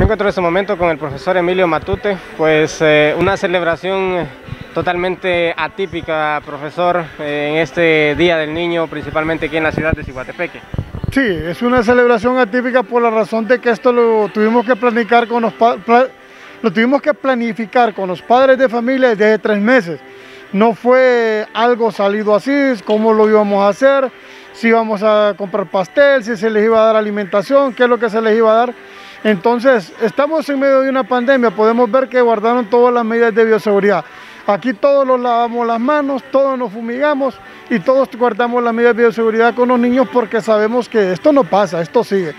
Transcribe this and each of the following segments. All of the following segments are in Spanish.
Me encuentro en este momento con el profesor Emilio Matute, pues eh, una celebración totalmente atípica, profesor, eh, en este Día del Niño, principalmente aquí en la ciudad de Ciguatepeque. Sí, es una celebración atípica por la razón de que esto lo tuvimos que planificar con los, lo tuvimos que planificar con los padres de familia desde tres meses. No fue algo salido así, cómo lo íbamos a hacer, si íbamos a comprar pastel, si se les iba a dar alimentación, qué es lo que se les iba a dar. Entonces, estamos en medio de una pandemia, podemos ver que guardaron todas las medidas de bioseguridad. Aquí todos nos lavamos las manos, todos nos fumigamos y todos guardamos las medidas de bioseguridad con los niños porque sabemos que esto no pasa, esto sigue.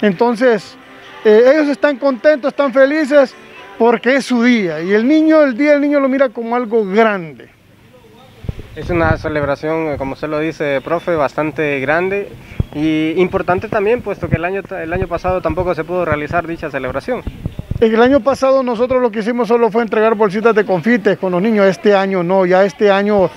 Entonces, eh, ellos están contentos, están felices porque es su día y el niño, el día del niño lo mira como algo grande. Es una celebración, eh, como usted lo dice, profe, bastante grande y importante también, puesto que el año, el año pasado tampoco se pudo realizar dicha celebración. El año pasado nosotros lo que hicimos solo fue entregar bolsitas de confites con los niños, este año no, ya este año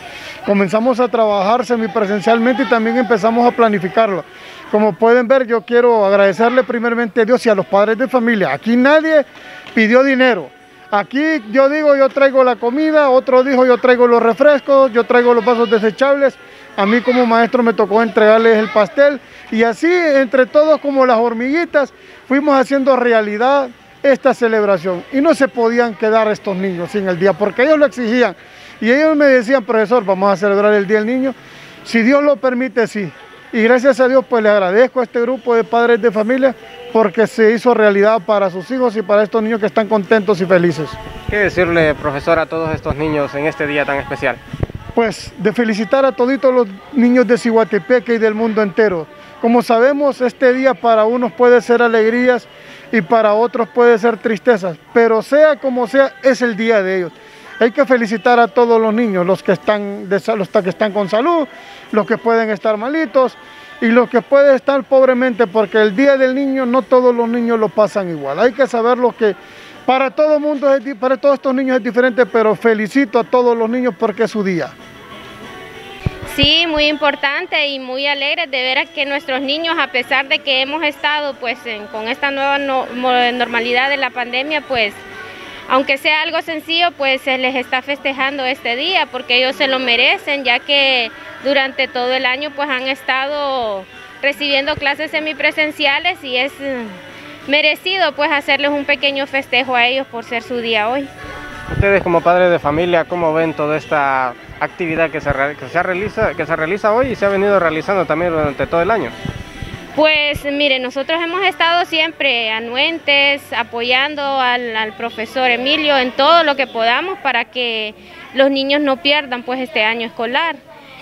comenzamos a trabajar semipresencialmente y también empezamos a planificarlo. Como pueden ver, yo quiero agradecerle primeramente a Dios y a los padres de familia. Aquí nadie pidió dinero, Aquí yo digo, yo traigo la comida, otro dijo, yo traigo los refrescos, yo traigo los vasos desechables. A mí como maestro me tocó entregarles el pastel y así entre todos como las hormiguitas fuimos haciendo realidad esta celebración y no se podían quedar estos niños sin el día porque ellos lo exigían y ellos me decían, profesor, vamos a celebrar el Día del Niño, si Dios lo permite, sí. Y gracias a Dios pues le agradezco a este grupo de padres de familia porque se hizo realidad para sus hijos y para estos niños que están contentos y felices. ¿Qué decirle, profesor, a todos estos niños en este día tan especial? Pues de felicitar a toditos los niños de Cihuatepeque y del mundo entero. Como sabemos, este día para unos puede ser alegrías y para otros puede ser tristezas, pero sea como sea, es el día de ellos. Hay que felicitar a todos los niños, los que están, los que están con salud, los que pueden estar malitos, y los que pueden estar pobremente, porque el Día del Niño no todos los niños lo pasan igual. Hay que saber lo que para todo mundo, para todos estos niños es diferente, pero felicito a todos los niños porque es su día. Sí, muy importante y muy alegre de ver que nuestros niños, a pesar de que hemos estado pues con esta nueva normalidad de la pandemia, pues aunque sea algo sencillo, pues se les está festejando este día porque ellos se lo merecen, ya que durante todo el año pues han estado recibiendo clases semipresenciales y es mm, merecido pues hacerles un pequeño festejo a ellos por ser su día hoy. Ustedes como padres de familia, ¿cómo ven toda esta actividad que se, realiza, que se realiza hoy y se ha venido realizando también durante todo el año? Pues mire, nosotros hemos estado siempre anuentes, apoyando al, profesor Emilio en todo lo que podamos para que los niños no pierdan pues este año escolar.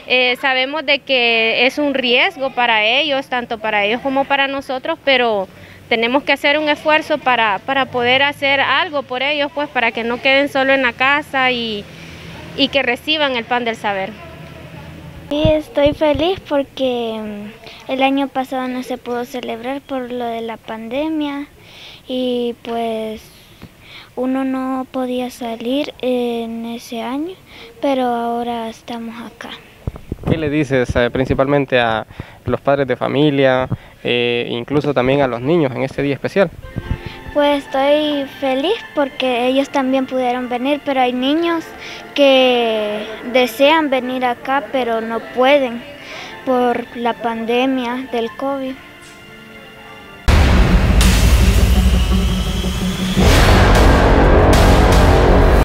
Eh, sabemos de que es un riesgo para ellos, tanto para ellos como para nosotros, pero tenemos que hacer un esfuerzo para, para poder hacer algo por ellos, pues para que no queden solo en la casa y, y que reciban el pan del saber. Sí, estoy feliz porque mm, el año pasado no se pudo celebrar por lo de la pandemia y pues uno no podía salir en ese año, pero ahora estamos acá. ¿Qué le dices eh, principalmente a los padres de familia, e incluso también a los niños en este día especial? Pues estoy feliz porque ellos también pudieron venir, pero hay niños que desean venir acá, pero no pueden por la pandemia del COVID.